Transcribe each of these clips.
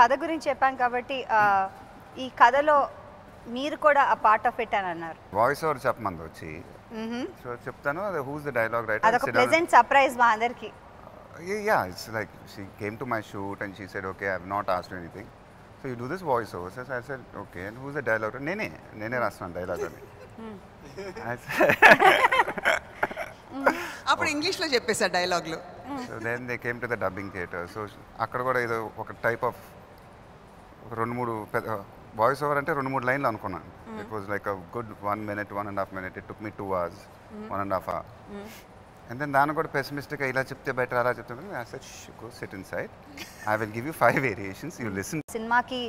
కథ గురించి చెప్పాం కాబట్టి ఆ, ఈ కథలో మీరు కూడా ఆ పార్ట్ ఆఫ్ ఇట్ అని అన్నారు. వాయిస్ ఓవర్ చెప్పమంది వచ్చి. సో చెప్తాను అది హూస్ ద డైలాగ్ అదొక రైటర్ ప్లెజెంట్ సర్ప్రైజ్ మా అందరికి. Yeah it's like she came to my shoot and she said okay i've not asked you anything. So you do this voice over. So i said okay and who's the dialogue నేనే నేనే రాస్తున్నాను dialogue అని. అప్పుడు ఇంగ్లీష్లో చెప్పేశారు డైలాగ్లు so then they came to the dubbing theatre so అక్కడ కూడా ఏదో ఒక టైప్ ఆఫ్ రెండు మూడు వాయిస్ ఓవర్ అంటే రెండు మూడు లైన్లు అనుకున్నాను it was like a good one minute one and half minute it took me two hours one and half hour and then దాన్ని కూడా పెసిమిస్టిక్గా ఇలా చెప్తే బెటర్ అలా చెప్తే go sit inside I will give you five variations you listen సినిమాకి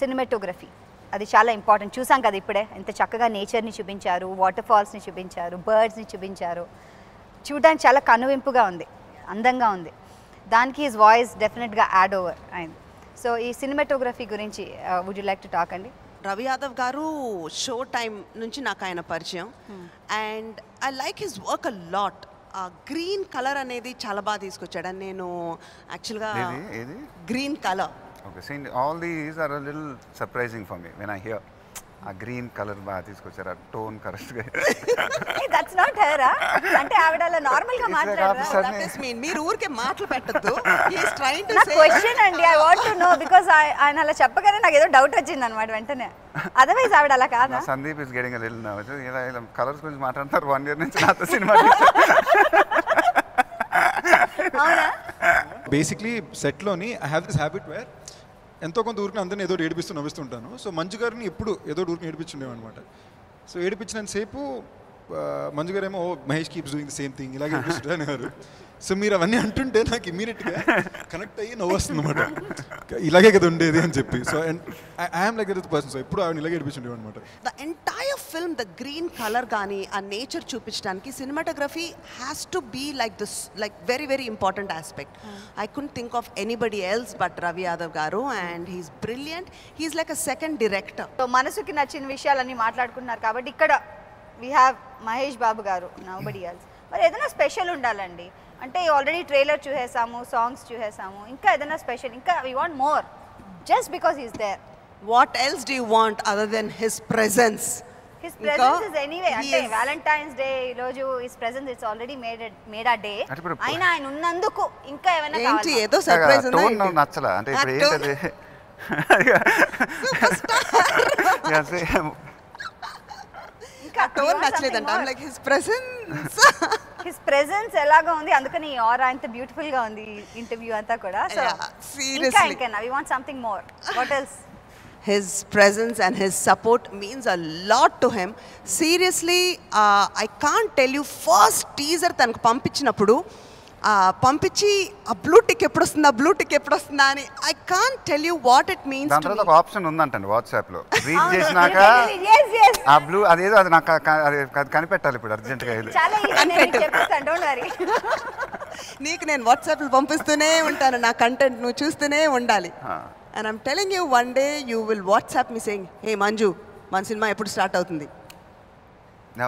cinematography అది చాలా ఇంపార్టెంట్ చూసాం కదా ఇప్పుడే ఎంత చక్కగా నేచర్ని చూపించారు వాటర్ ఫాల్స్ని చూపించారు బర్డ్స్ని చూపించారు. చూడడానికి చాలా కనువింపుగా ఉంది అందంగా ఉంది. దానికి హిజ్ వాయిస్ డెఫినెట్గా యాడ్ ఓవర్ అయింది. సో ఈ సినిమాటోగ్రఫీ గురించి would you like to talk అండి? రవి యాదవ్ గారు షో టైం నుంచి నాకు ఆయన పరిచయం. And I like his work a lot. ఆ గ్రీన్ కలర్ అనేది చాలా బాగా తీసుకొచ్చాడు. అండ్ నేను యాక్చువల్గా green colour. Okay scene all these are little surprising for me. When I hear. ఆ గ్రీన్ కలర్ బాగా తీసుకొచ్చారు ఆ టోన్ దట్స్ నాట్ హెరా అంటే ఆవిడ అలా మాట్లాడరా? ఇస్ మీన్ మీరు ఊరికే మాటలు పెట్టద్దు. హీస్ ట్రైన్ టు నా సే క్వశ్చన్ అండి I want to know because ఆయన అలా చెప్పగానే నాకు ఏదో డౌట్ వచ్చింది అనమాట వెంటనే. అదర్వైజ్ ఆవిడ అలా కాదా? సందీప్ ఇస్ గెటింగ్ నర్వస్ ఇలా ఇలా కలర్స్ గురించి మాట్లాడతారు వన్ ఇయర్ నుంచి నాతో సినిమా అవునా? Basically సెట్లోని I have this habit where ఎంతో కొంత ఊరికి అందరిని ఏదో ఏడిపిస్తూ నవ్విస్తుంటాను. సో మంజు గారిని ఎప్పుడు ఏదో ఊరికి ఏడిపించుండేవన్నమాట సో ఏడిపించినంతసేపు ఆ, మంజు గారు ఏమో Mahesh keeps doing the same thing ఇలాగే అనేవారు. సో మీరు అవన్నీ అంటుంటే నాకు ఇమీడియట్గా కనెక్ట్ అయ్యి నవ్వు వస్తుంది అనమాట ఇలాగే కదా ఉండేది అని చెప్పి. So and I'm like that person so ఎప్పుడు ఆవిడ ఇలాగే ఏడిపించుండేవి అనమాట ఫిల్మ్ ద గ్రీన్ కలర్ కానీ ఆ నేచర్ చూపించడానికి cinematography has to be like this like very very important aspect I can't think of anybody else but Ravi Yadav గారు and he's brilliant he's like a second director so మనసుకి నచ్చిన విషయాలన్నీ మాట్లాడుకున్నారు కాబట్టి ఇక్కడ వీ హ్యావ్ మహేష్ బాబు గారు నౌబడి else మరి ఏదైనా స్పెషల్ ఉండాలండి. అంటే ఆల్రెడీ ట్రైలర్ చూసేసాము సాంగ్స్ చూసేసాము ఇంకా ఏదైనా స్పెషల్ ఇంకా we want more just because is there what else do want other then his presence his presence is anyway అంటే వ్యాలంటైన్స్ డే ఈ రోజు his presence it's already made made a day అయినా ఆయన ఉన్నందుకు ఇంకా ఏమైనా ఏంటి కావాలా? ఏదో సర్ప్రైజ్ టోన్ నచ్చలా. అంటే ఇప్పుడు ఏంటది? Yeah, see, ఇంకా tone నచ్చలేదంట. Like his presence his presence ఎలాగా ఉంది. అందుకని ఈ ఆర్ అంత బ్యూటిఫుల్గా ఉంది ఇంటర్వ్యూ అంతా కూడా. సో Yeah, ఇంకా seriously. ఇంకా we want something more what else his presence and his support means a lot to him. Seriously, uh, I can't tell you, first teaser తనకు పంపించినప్పుడు పంపించి ఆ బ్లూ టిక్ ఎప్పుడు వస్తుందా బ్లూ టిక్ ఎప్పుడు వస్తుందా అని I can't tell you what it means దాని తర్వాత ఒక ఆప్షన్ ఉందంటండి వాట్సాప్లో రీడ్ చేసినాక yes yes ఆ బ్లూ అదేదో అది నాకు అది కనిపెట్టాలి ఇప్పుడు డోంట్ వరీ నీకు నేను వాట్సాప్లో పంపిస్తూనే ఉంటాను నా కంటెంట్ నువ్వు చూస్తూనే ఉండాలి. And I'm telling you one day you will WhatsApp me saying hey Manju మన సినిమా ఎప్పుడు స్టార్ట్ అవుతుంది?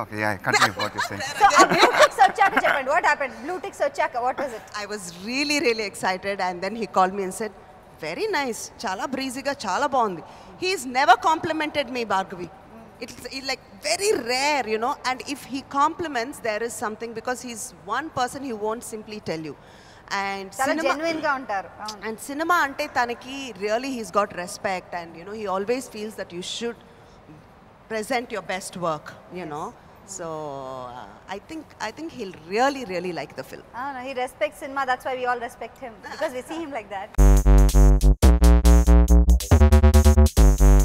Okay continue what you saying so ఆ బ్లూ టిక్స్ వచ్చాక చెప్పండి వాట్ హ్యాపెండ్ బ్లూ టిక్స్ వచ్చాక what was it I was really really excited and then he call me and said very nice చాలా బ్రీజీగా చాలా బాగుంది. He's never complimented me Bhargavi it's like very rare you know and if he compliments there is something because he's one person he won't simply tell you and cinema, genuine And cinema ante Tanaki really he's got respect and you know he always feels that you should present your best work, you know. Mm. So uh, I think I think he'll really, really like the film. He respects cinema, that's why we all respect him. Because we see him like that.